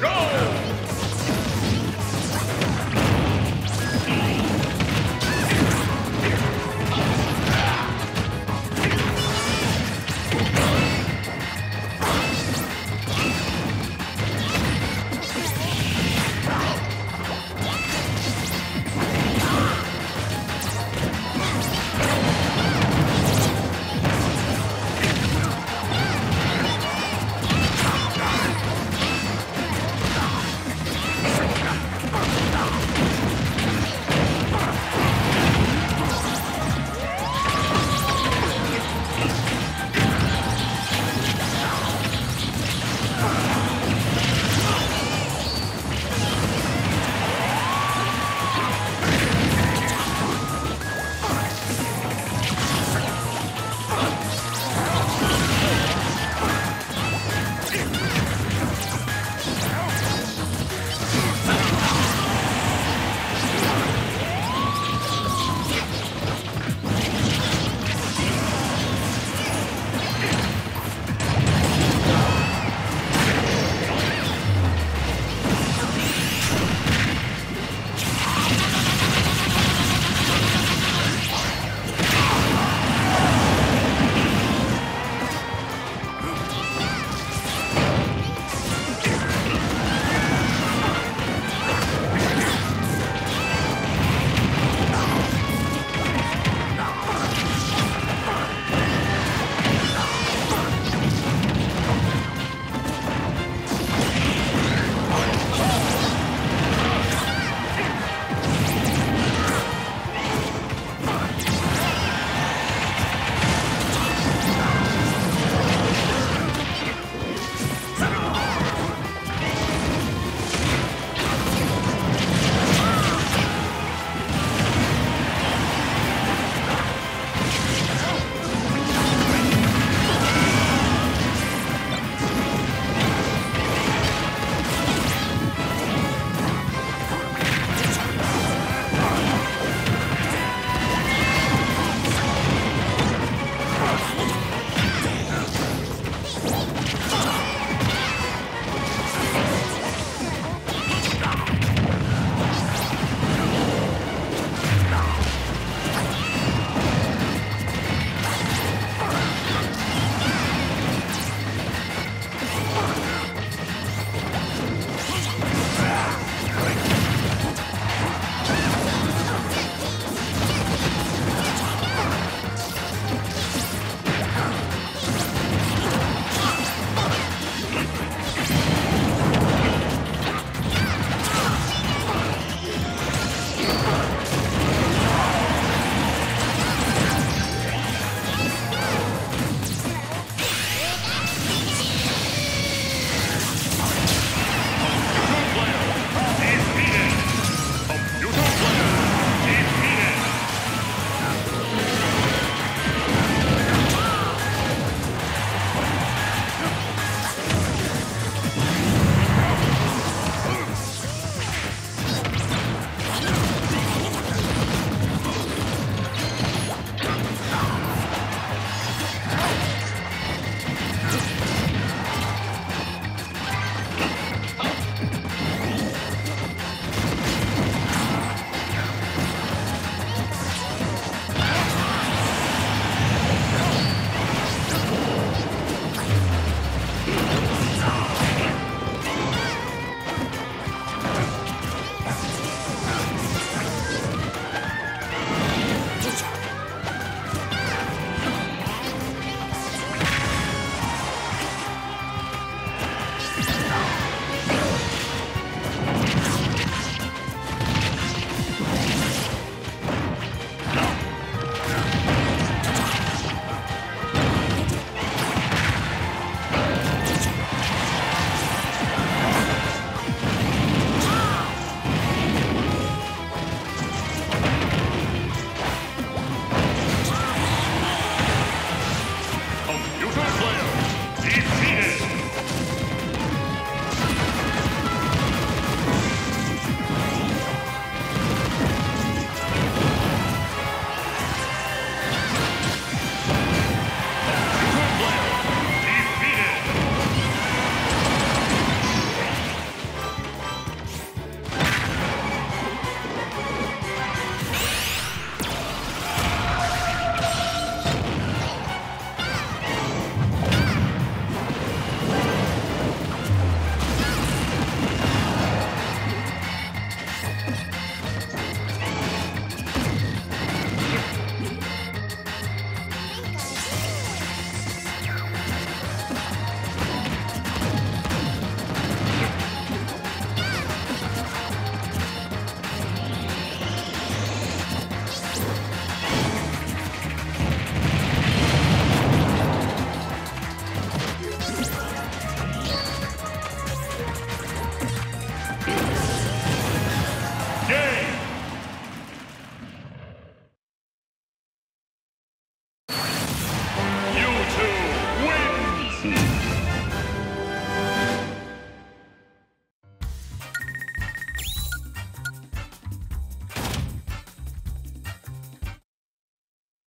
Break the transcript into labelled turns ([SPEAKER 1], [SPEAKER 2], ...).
[SPEAKER 1] go!